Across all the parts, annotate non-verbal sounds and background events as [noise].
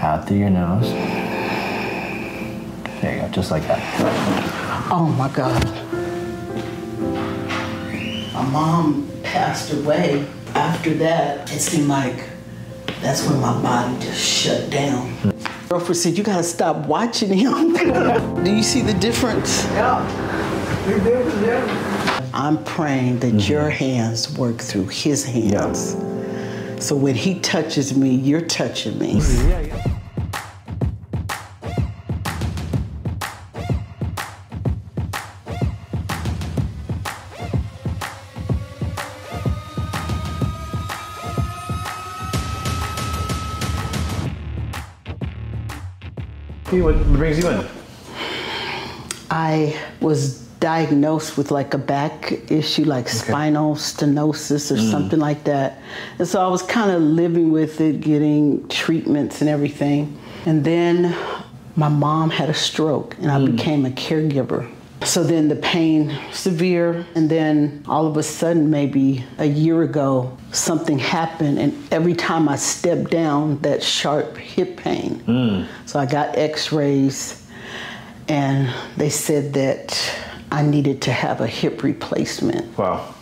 Out through your nose. There you go, just like that. Oh my God. My mom passed away. After that, it seemed like that's when my body just shut down. Girlfriend said, You gotta stop watching him. [laughs] Do you see the difference? Yeah. Big difference, yeah. I'm praying that mm-hmm. your hands work through his hands. So when he touches me, you're touching me. Yeah, yeah. What brings you in? I was diagnosed with like a back issue, like spinal stenosis or mm. something like that. And so I was kind of living with it, getting treatments and everything. And then my mom had a stroke and I mm. became a caregiver. So then the pain severe, and then all of a sudden, maybe a year ago, something happened, and every time I stepped down, that sharp hip pain. Mm. So I got X-rays, and they said that I needed to have a hip replacement. Wow.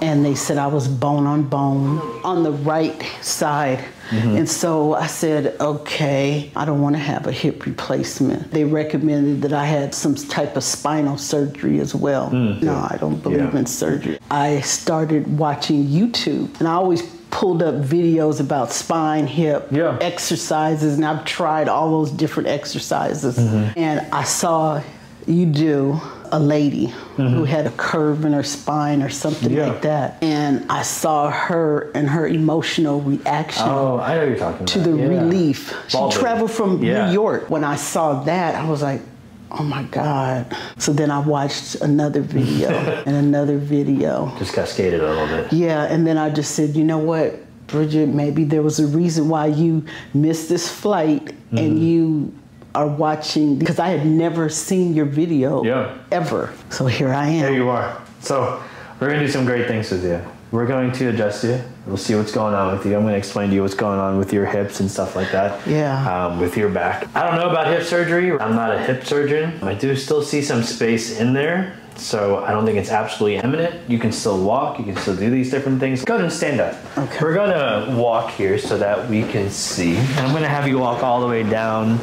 And they said I was bone on bone on the right side. And so I said, okay, I don't want to have a hip replacement. They recommended that I had some type of spinal surgery as well. No, I don't believe Yeah. in surgery. I started watching YouTube, and I always pulled up videos about spine, hip Yeah. exercises, and I've tried all those different exercises. Mm-hmm. And I saw you do a lady who had a curve in her spine or something Mm-hmm. Yeah. like that. And I saw her and her emotional reaction Oh, I know you're talking to about. the yeah. relief. She traveled from Yeah. New York. When I saw that, I was like, oh my God. So then I watched another video [laughs] and another video. Just cascaded a little bit. Yeah, and then I just said, you know what, Bridget, maybe there was a reason why you missed this flight Mm-hmm. and you are watching because I had never seen your video Yeah. ever. So here I am. There you are. So we're gonna do some great things with you. We're going to adjust you. We'll see what's going on with you. I'm gonna explain to you what's going on with your hips and stuff like that. Yeah. Um, with your back. I don't know about hip surgery. I'm not a hip surgeon. I do still see some space in there. So I don't think it's absolutely imminent. You can still walk. You can still do these different things. Go ahead and stand up. Okay. We're gonna walk here so that we can see. And I'm gonna have you walk all the way down.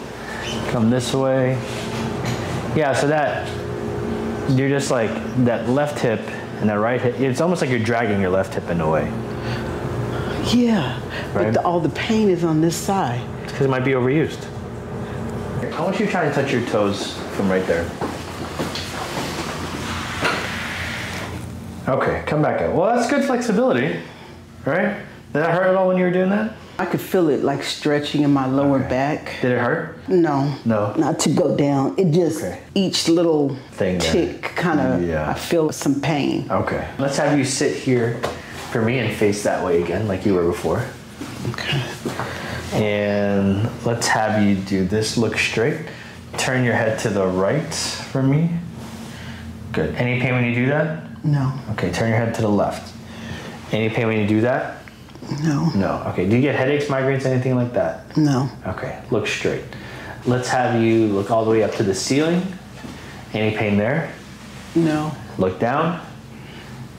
Come this way. Yeah. So that you're just like that left hip and that right hip. It's almost like you're dragging your left hip in a way. Yeah, Right. but the, all the pain is on this side. because it might be overused. I want you to try and touch your toes from right there. Okay, come back up. Well, that's good flexibility, right? Did that hurt at all when you were doing that? I could feel it like stretching in my lower back. Did it hurt? No. No. Not to go down. It just Okay. each little Thing tick kind of Yeah. I feel some pain. Okay. Let's have you sit here for me and face that way again, like you were before. Okay. And let's have you do this. Look straight. Turn your head to the right for me. Good. Any pain when you do that? No. Okay, turn your head to the left. Any pain when you do that? No. No. Okay, do you get headaches, migraines, anything like that? No. Okay, look straight. Let's have you look all the way up to the ceiling. Any pain there? No. Look down.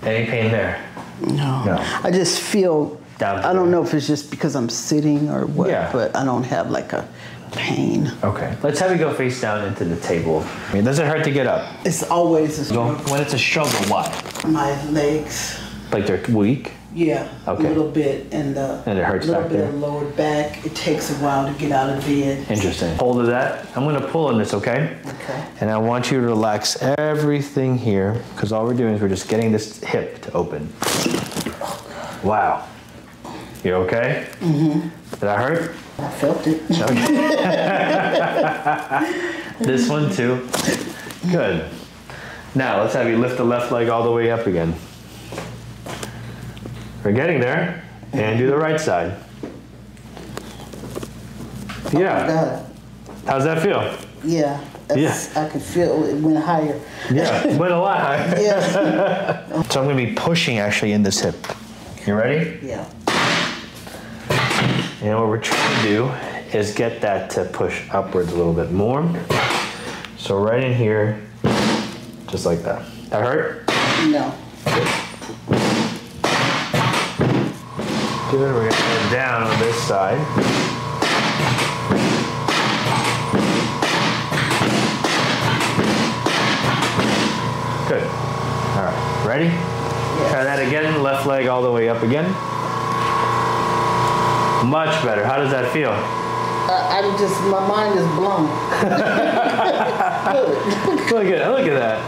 Any pain there? No. No. I just feel Down I don't there. know if it's just because I'm sitting or what, Yeah. but I don't have like a pain. Okay. Let's have you go face down into the table. I mean, does it hurt to get up? It's always a struggle. When it's a struggle, why? My legs, Like they're weak? Yeah, Okay. a little bit, and the And it hurts little back bit of lower back. It takes a while to get out of bed. Interesting. Hold of that. I'm gonna pull on this, okay? Okay. And I want you to relax everything here because all we're doing is we're just getting this hip to open. Wow. You okay? Mm-hmm. Did I hurt? I felt it. [laughs] This one too. Good. Now let's have you lift the left leg all the way up again. We're getting there. And do the right side. Oh yeah. God. How's that feel? Yeah. That's, I could feel it went higher. Yeah. Went a lot higher. [laughs] Yeah. [laughs] So I'm gonna be pushing actually in this hip. You ready? yeah. And what we're trying to do is get that to push upwards a little bit more. So right in here, just like that. That hurt? No. Good. We're gonna go down on this side. Good. All right. Ready? Try that again. Left leg all the way up again. Much better. How does that feel? Uh, I'm just, my mind is blown. [laughs] Good. Look at look at that.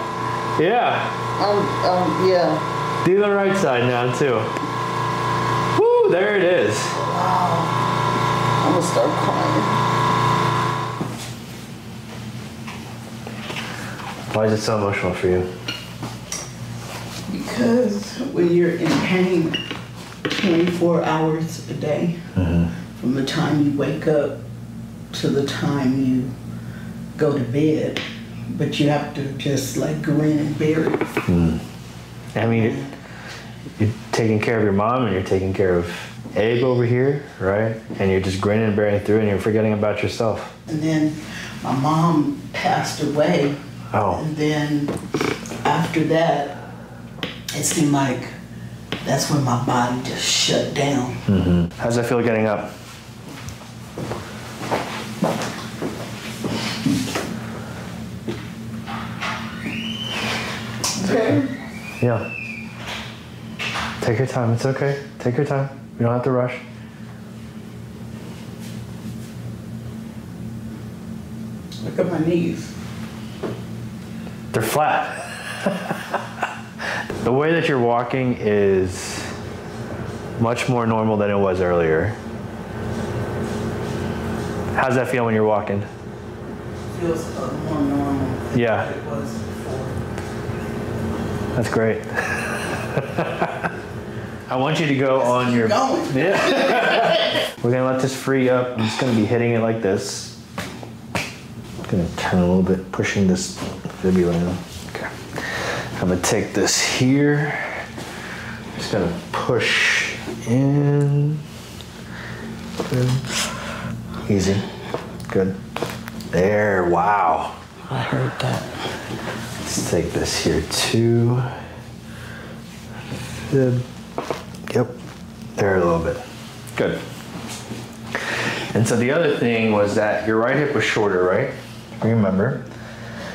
Yeah. Um, um, yeah. Do the right side now too. There it is. Wow. I'm gonna start crying. Why is it so emotional for you? Because when you're in pain 24 hours a day, mm-hmm. from the time you wake up to the time you go to bed, but you have to just like grin and bear it. Hmm. I mean, you're taking care of your mom and you're taking care of Abe over here, right? And you're just grinning and bearing through and you're forgetting about yourself. And then my mom passed away, Oh, and then after that, it seemed like that's when my body just shut down. Mm-hmm. how's that feel getting up? Okay. Yeah. Take your time. It's okay. Take your time. You don't have to rush. Look at my knees. They're flat. [laughs] the way that you're walking is much more normal than it was earlier. How's that feel when you're walking? Feels more normal than Yeah. it was before. That's great. [laughs] I want you to go on your. Going. Yeah. [laughs] We're gonna let this free up. I'm just gonna be hitting it like this. I'm gonna turn a little bit, pushing this fibula in. Okay. I'm gonna take this here. Just gonna push in. Good. Easy. Good. There. Wow. I heard that. Let's take this here too. Fib. Yep. There a little bit. Good. And so the other thing was that your right hip was shorter, right? Remember?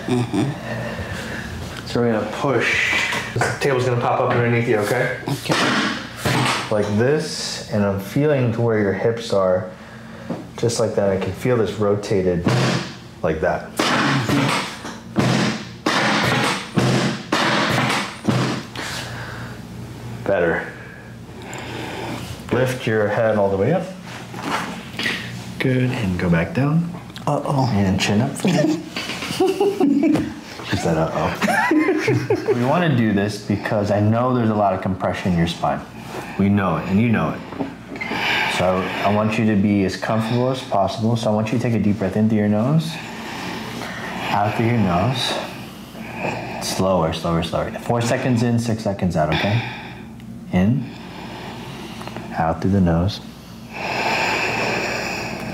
Mm-hmm. So we're gonna push. This table's gonna pop up underneath you, okay? Okay. Like this, and I'm feeling to where your hips are, just like that. I can feel this rotated like that. Lift your head all the way up. Good, and go back down. Uh oh. And chin up for me. She said, uh oh. we want to do this because I know there's a lot of compression in your spine. We know it, and you know it. So I want you to be as comfortable as possible. So I want you to take a deep breath in through your nose, out through your nose. Slower, slower, slower. Four seconds in, six seconds out, okay? In, out through the nose.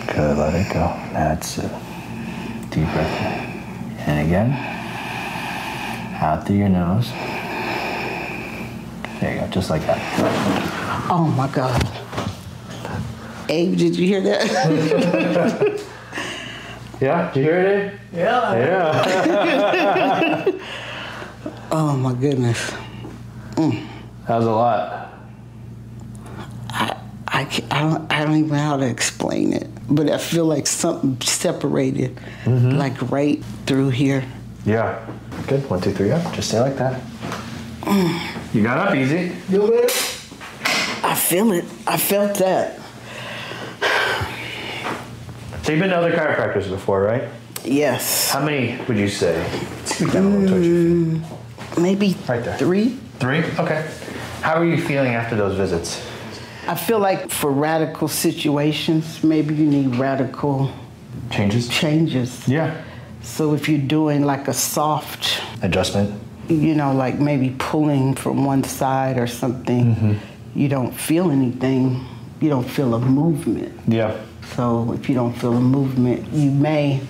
Good, let it go. That's it. Deep breath in. And again, out through your nose. There you go, just like that. Oh my God. Abe, did you hear that? [laughs] Yeah, did you hear it? yeah. Yeah. [laughs] Oh my goodness. Mm. That was a lot. I, I, don't, I don't even know how to explain it, but I feel like something separated, mm-hmm. like right through here. Yeah. Good. One, two, three, up. Just stay like that. You got up easy. I feel it. I felt that. So you've been to other chiropractors before, right? Yes. How many would you say? Speak down a little towards your feet. Maybe Right there. three. Three? Okay. How are you feeling after those visits? I feel like for radical situations, maybe you need radical Changes? changes. Yeah. So if you're doing like a soft, Adjustment? you know, like maybe pulling from one side or something, mm-hmm. you don't feel anything. You don't feel a movement. Yeah. So if you don't feel a movement, you may,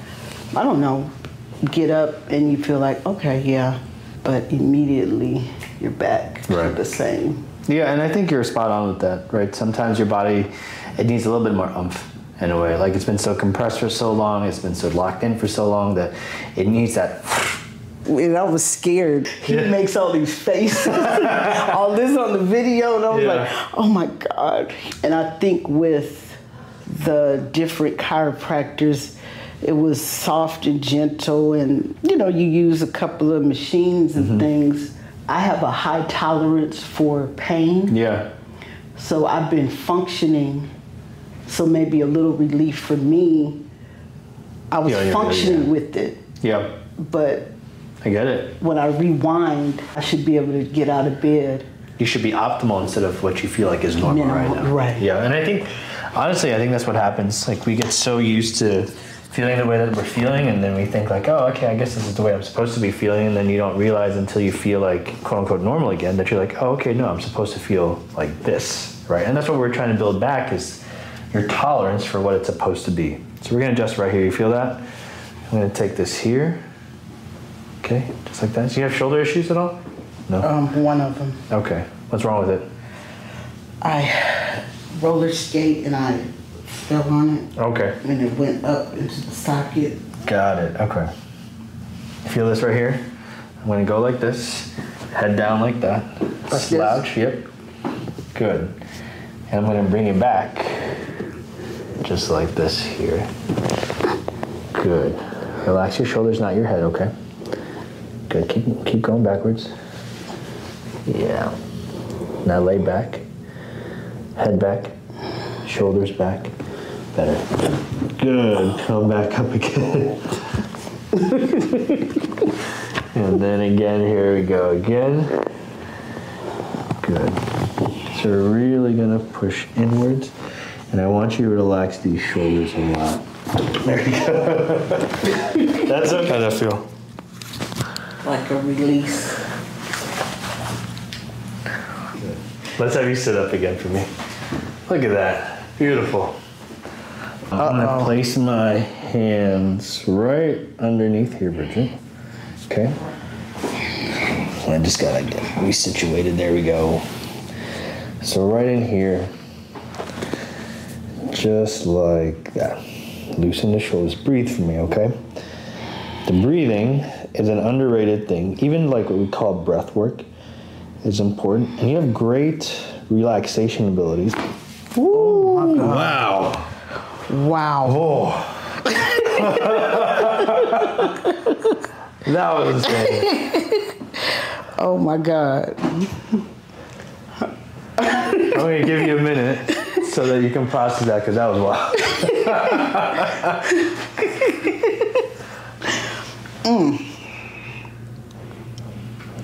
I don't know, get up and you feel like, okay, yeah, but immediately you're back to the same. Yeah, and I think you're spot on with that, right? Sometimes your body, it needs a little bit more oomph in a way. Like it's been so compressed for so long, it's been so locked in for so long that it needs that. [laughs] And I was scared. He Yeah. makes all these faces, [laughs] all this on the video, and I was Yeah. like, oh my God. And I think with the different chiropractors, it was soft and gentle, and you know, you use a couple of machines and mm-hmm. things. I have a high tolerance for pain, Yeah. so I've been functioning. So maybe a little relief for me. I was Yeah, yeah, functioning yeah. with it, Yeah. but I get it. when I rewind, I should be able to get out of bed. You should be optimal instead of what you feel like is normal right now. right. Yeah, and I think, honestly, I think that's what happens. Like we get so used to feeling the way that we're feeling, and then we think like, oh, okay, I guess this is the way I'm supposed to be feeling, and then you don't realize until you feel like quote unquote normal again that you're like, oh, okay, no, I'm supposed to feel like this, right? And that's what we're trying to build back is your tolerance for what it's supposed to be. So we're gonna adjust right here. You feel that? I'm gonna take this here. Okay, just like that. Do you have shoulder issues at all? No. Um, one of them, Okay. What's wrong with it? I roller skate and I fell on it Okay. and it went up into the socket. Got it. Okay. Feel this right here? I'm gonna go like this, head down like that, this? slouch. Yep. Good. And I'm gonna bring it back, just like this here. Good. Relax your shoulders, not your head. Okay. Good. Keep keep going backwards. Yeah. Now lay back. Head back. Shoulders back. Better. Good. Come back up again. and then again, here we go again. Good. So we're really gonna push inwards. And I want you to relax these shoulders a lot. There you go. [laughs] That's okay. How does that feel? Like a release. Let's have you sit up again for me. Look at that. Beautiful. I'm gonna place my hands right underneath here, Bridget. Okay. I just gotta get resituated. There we go. So right in here, just like that. Loosen the shoulders. Breathe for me, okay? The breathing is an underrated thing. Even like what we call breath work is important. And you have great relaxation abilities. Wow. Wow. Oh. [laughs] that was insane. [laughs] Oh my God. I'm gonna give you a minute so that you can process that because that was wild. [laughs] Mm.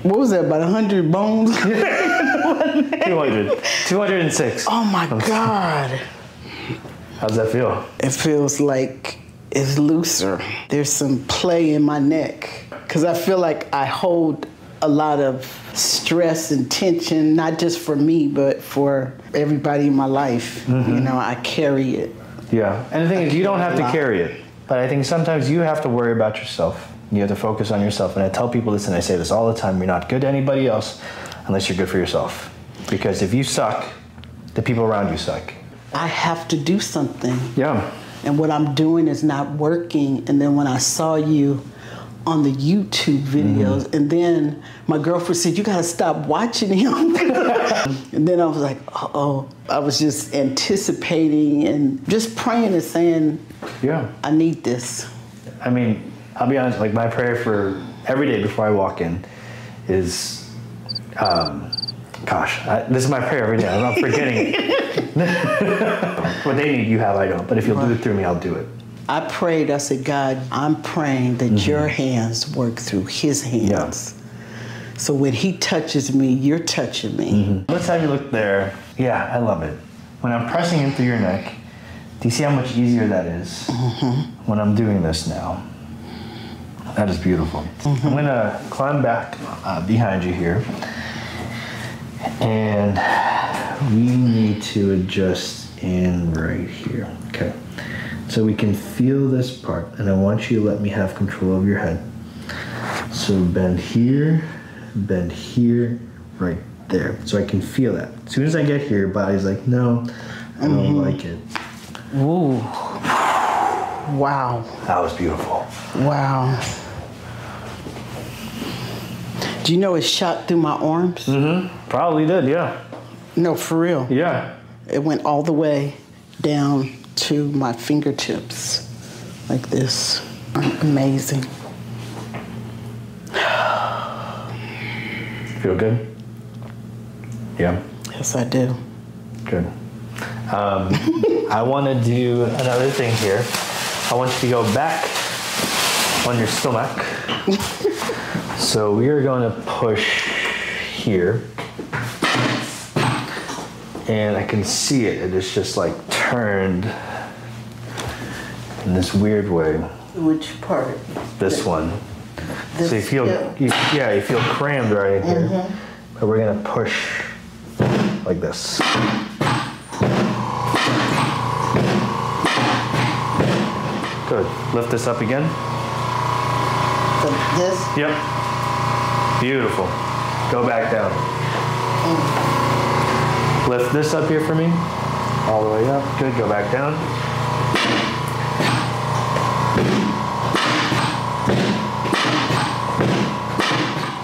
What was that, about 100 bones? 200. 206. oh my God. How's that feel? It feels like it's looser. There's some play in my neck because I feel like I hold a lot of stress and tension, not just for me, but for everybody in my life. You mm-hmm. know, I carry it. Yeah. And the thing is, you don't have to carry it. But I think sometimes you have to worry about yourself. You have to focus on yourself. And I tell people this, and I say this all the time you're not good to anybody else unless you're good for yourself. Because if you suck, the people around you suck. I have to do something. Yeah. And what I'm doing is not working. And then when I saw you on the YouTube videos, and then my girlfriend said, You gotta stop watching him. [laughs] and then I was like, Oh, I was just anticipating and just praying and saying, Yeah. I need this. I mean, I'll be honest, like my prayer for every day before I walk in is, um, gosh, I, this is my prayer every day. I'm not forgetting it. [laughs] [laughs] what they need, you have, I don't. But if you'll do it through me, I'll do it. I prayed, I said, God, I'm praying that mm-hmm. your hands work through his hands. So when he touches me, you're touching me. Mm-hmm. Let's have you look there. Yeah, I love it. When I'm pressing in through your neck, do you see how much easier that is mm-hmm. when I'm doing this now? That is beautiful. I'm gonna climb back uh, behind you here, and we need to adjust in right here. Okay. So we can feel this part, and I want you to let me have control of your head. So bend here, bend here, right there. So I can feel that. As soon as I get here, your body's like, no, I don't like it. Ooh. Wow. That was beautiful. Wow. Do you know it shot through my arms? Mm-hmm. Probably did, yeah. No, for real. Yeah. It went all the way down to my fingertips, like this. Amazing. [sighs] Feel good? Yeah. Yes, I do. Good. Um, [laughs] I want to do another thing here. I want you to go back on your stomach. [laughs] so we are going to push here. And I can see it. It is just like turned in this weird way. Which part? This one. So you This feel, you, yeah, you feel crammed right here. Mm-hmm. But we're gonna push like this. Good. Lift this up again. So this? Yep. Beautiful. Go back down. Mm. Lift this up here for me. All the way up. Good. Go back down.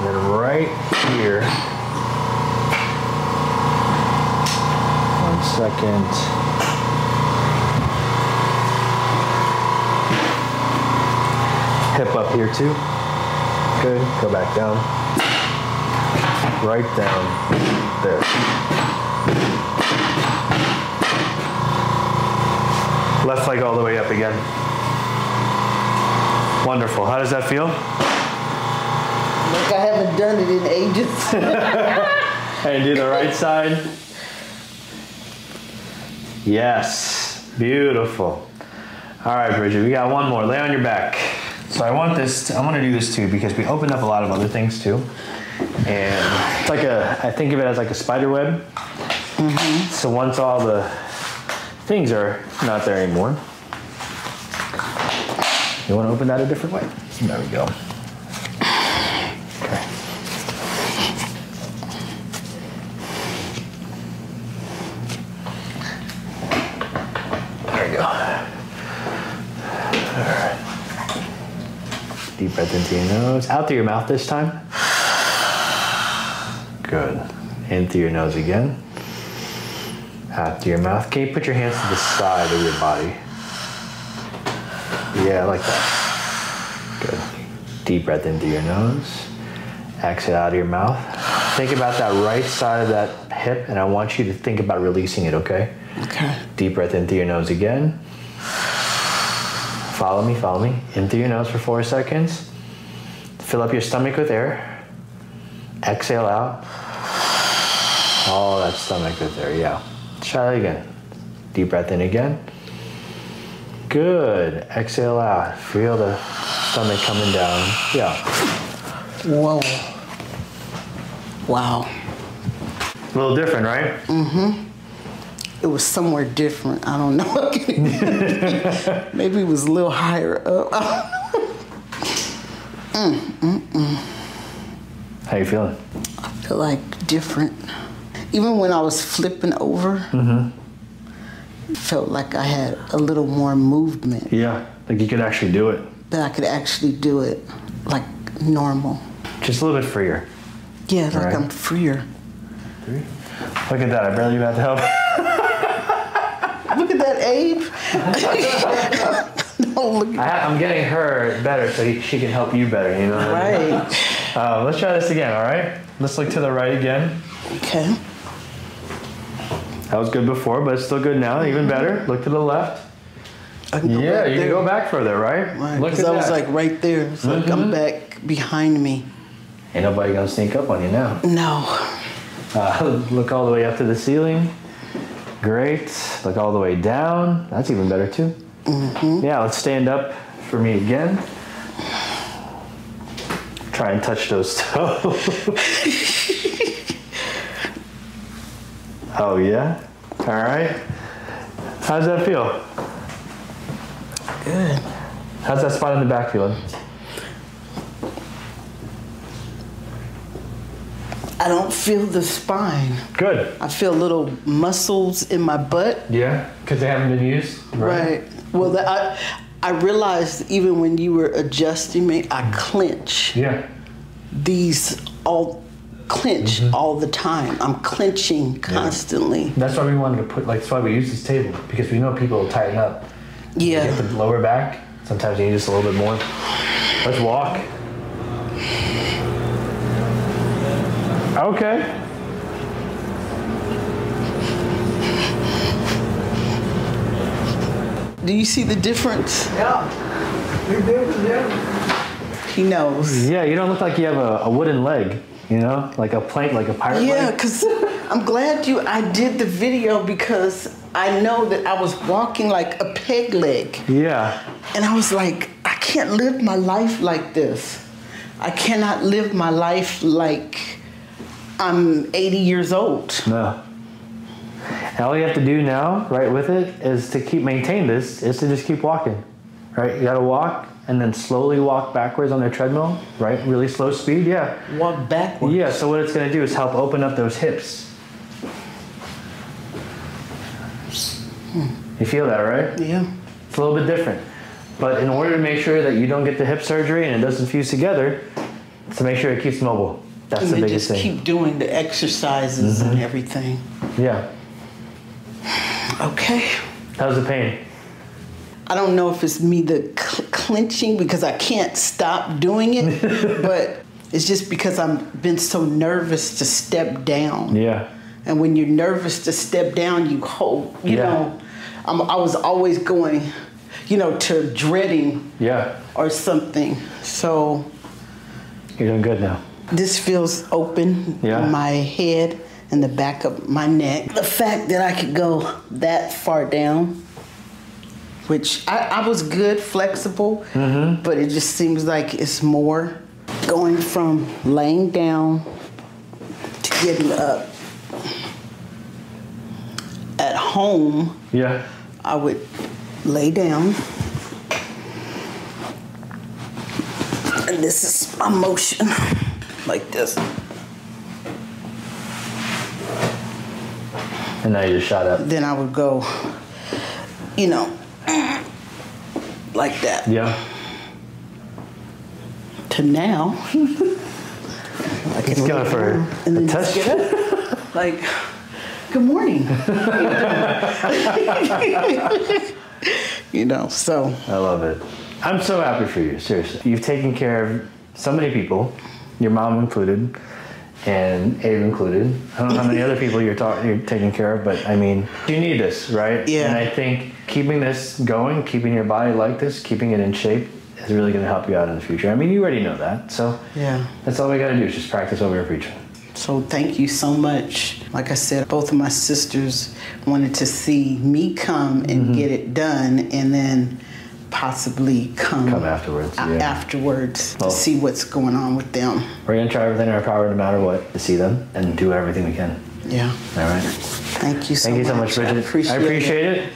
And then right here. One second. Hip up here too. Good. Go back down. Right down. There. Left leg all the way up again. Wonderful. How does that feel? Like I haven't done it in ages. [laughs] And do the right side. Yes. Beautiful. All right, Bridget, we got one more. Lay on your back. So I want this, I want to do this too because we opened up a lot of other things too. And it's like a, I think of it as like a spider web. Mm-hmm. So once all the things are not there anymore, you want to open that a different way. There we go. Okay. There we go. All right. Deep breath into your nose. Out through your mouth this time. Good. In through your nose again. Out through your mouth. Can you put your hands to the side of your body? Yeah, like that. Good. Deep breath into your nose. Exhale out of your mouth. Think about that right side of that hip, and I want you to think about releasing it, okay? okay. Deep breath in through your nose again. Follow me, follow me. In through your nose for four seconds. Fill up your stomach with air. Exhale out. All that stomach with air, yeah. Try that again. Deep breath in again. Good. Exhale out. Feel the stomach coming down. Yeah. Whoa. Wow. A little different, right? Mm-hmm. It was somewhere different. I don't know. [laughs] Maybe it was a little higher up. [laughs] Mm, mm, mm. How you feeling? I feel like different. Even when I was flipping over, felt like I had a little more movement. Yeah. Like you could actually do it. That I could actually do it like normal. Just a little bit freer. Yeah, like Right. I'm freer. Look at that. I barely even had to help. Look at that, Abe. [laughs] no, look. I, I'm getting her better so he- she can help you better, you know? what I mean? Right. Uh, let's try this again, all right? Let's look to the right again. Okay. That was good before, but it's still good now. Even mm-hmm. better. Look to the left. I can go Yeah, back you can go back further, right? Right, Look because at I was that. like right there. It's like I'm mm-hmm. back behind me. Ain't nobody gonna sneak up on you now. No. Uh, [laughs] look all the way up to the ceiling. Great. Look all the way down. That's even better too. Mm-hmm. Yeah, let's stand up for me again. Try and touch those [laughs] toes. [laughs] oh yeah. All right. How does that feel? Good. How's that spot in the back feeling? I don't feel the spine. Good. I feel little muscles in my butt. Yeah, because they haven't been used. Right. right. Well, I, I realized even when you were adjusting me, I clench. Yeah. These all clench Mm-hmm. all the time. I'm clenching constantly. That's why we wanted to put, like, that's why we use this table because we know people will tighten up. Yeah. Get the lower back. Sometimes you need just a little bit more. Let's walk. Okay. Do you see the difference? Yeah. Big difference, yeah. He knows. Yeah, you don't look like you have a, a wooden leg. You know, like a plank, like a pirate Yeah, because I'm glad you. I did the video because I know that I was walking like a peg leg. Yeah. And I was like, I can't live my life like this. I cannot live my life like I'm 80 years old. No. And all you have to do now, right, with it, is to keep maintain this, is to just keep walking. Right? You gotta walk and then slowly walk backwards on their treadmill, right? Really slow speed, yeah. Walk backwards. Yeah, so what it's gonna do is help open up those hips. Hmm. You feel that, right? Yeah. It's a little bit different. But in order to make sure that you don't get the hip surgery and it doesn't fuse together, to make sure it keeps mobile. That's And the biggest just thing. keep doing the exercises and mm-hmm. everything. Yeah. Okay. How's the pain? I don't know if it's me the clenching because I can't stop doing it, [laughs] but it's just because I've been so nervous to step down. Yeah. And when you're nervous to step down, you hold, you Yeah. know, I'm, I was always going, you know, to dreading Yeah. or something. So You're doing good now. this feels open Yeah. in my head and the back of my neck. The fact that I could go that far down, which I, I was good, flexible, Mm-hmm. but it just seems like it's more going from laying down to getting up. At home, Yeah. I would lay down. And this is my motion, [laughs] like this. And now you just shot up. Then I would go, you know, like that. Yeah. To now, [laughs] I can He's going for and then touch. get up. Like, good morning. [laughs] you know, so I love it. I'm so happy for you, seriously. You've taken care of so many people, your mom included, and Abe included. I don't know how many other people you're, ta- you're taking care of, but I mean, you need this, right? Yeah. And I think keeping this going, keeping your body like this, keeping it in shape, is really going to help you out in the future. I mean, you already know that, so yeah. that's all we got to do is just practice what we were preaching. So thank you so much. Like I said, both of my sisters wanted to see me come and Mm-hmm. get it done and then possibly come, Come afterwards, a- yeah. afterwards Well- to see what's going on with them. We're going to try everything in our power, no matter what, to see them and do everything we can. Yeah. All right. Thank you so Thank you much. so much, Bridget. I appreciate, I appreciate it. it.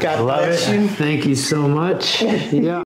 God Love bless it. you. Thank you so much. yeah. [laughs]